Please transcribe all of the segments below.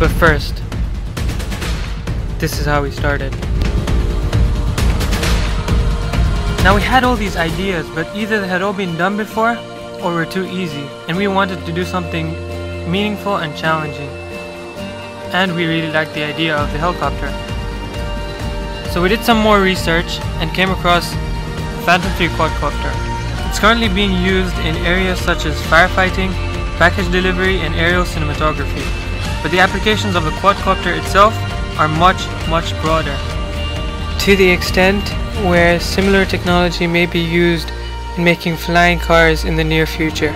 But first, this is how we started. Now we had all these ideas, but either they had all been done before or were too easy, and we wanted to do something meaningful and challenging. And we really liked the idea of the helicopter. So we did some more research and came across Phantom 3 quadcopter. It's currently being used in areas such as firefighting, package delivery, and aerial cinematography. But the applications of the quadcopter itself are much, much broader. To the extent where similar technology may be used in making flying cars in the near future.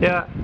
yeah.